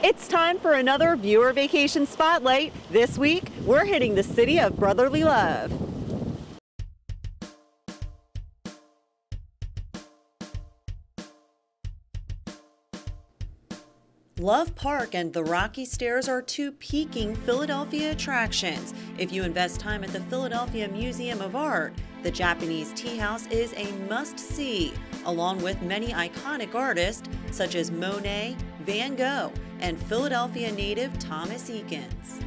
It's time for another viewer vacation spotlight. This week, we're hitting the city of brotherly love. Love Park and the Rocky Stairs are two peaking Philadelphia attractions. If you invest time at the Philadelphia Museum of Art, the Japanese Tea House is a must see, along with many iconic artists such as Monet, Van Gogh, and Philadelphia native Thomas Eakins.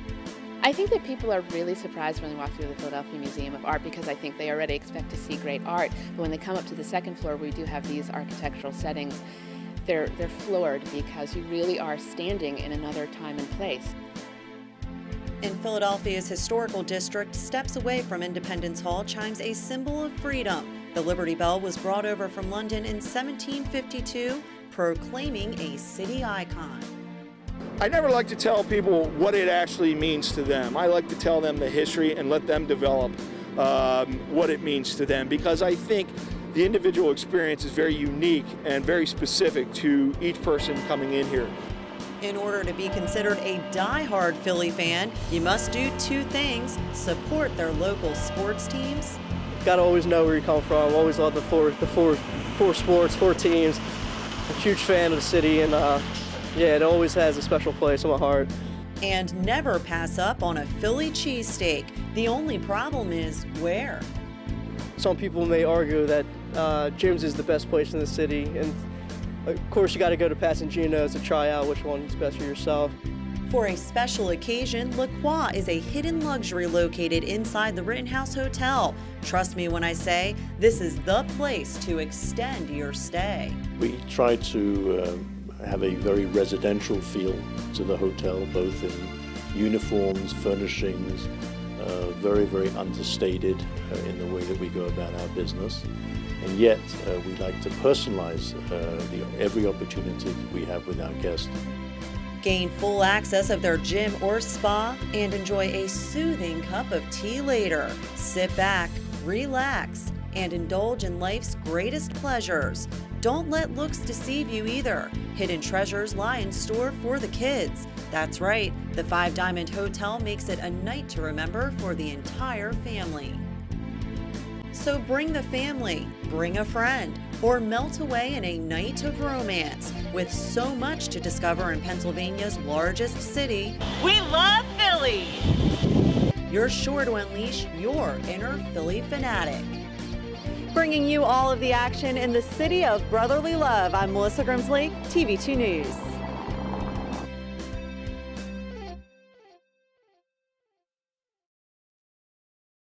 I think that people are really surprised when they walk through the Philadelphia Museum of Art because I think they already expect to see great art. But when they come up to the second floor, we do have these architectural settings they're, they're floored because you really are standing in another time and place. In Philadelphia's historical district, steps away from Independence Hall chimes a symbol of freedom. The Liberty Bell was brought over from London in 1752, proclaiming a city icon. I never like to tell people what it actually means to them. I like to tell them the history and let them develop um, what it means to them because I think the individual experience is very unique and very specific to each person coming in here. In order to be considered a die-hard Philly fan, you must do two things support their local sports teams. Got to always know where you come from. Always love the four, the four, four sports, four teams. A huge fan of the city, and uh, yeah, it always has a special place in my heart. And never pass up on a Philly cheesesteak. The only problem is where? Some people may argue that uh, Jim's is the best place in the city, and of course you got to go to Pat's and Geno's to try out which one's best for yourself. For a special occasion, La Croix is a hidden luxury located inside the Rittenhouse Hotel. Trust me when I say this is the place to extend your stay. We try to uh, have a very residential feel to the hotel, both in uniforms, furnishings, uh, very, very understated uh, in the way that we go about our business. And yet, uh, we like to personalize uh, the, every opportunity we have with our guests. Gain full access of their gym or spa and enjoy a soothing cup of tea later. Sit back, relax, and indulge in life's greatest pleasures. Don't let looks deceive you either. Hidden treasures lie in store for the kids. That's right, the Five Diamond Hotel makes it a night to remember for the entire family. So bring the family, bring a friend, or melt away in a night of romance with so much to discover in Pennsylvania's largest city. We love Philly! You're sure to unleash your inner Philly fanatic. Bringing you all of the action in the city of brotherly love, I'm Malissa Grimsley, TV2 News.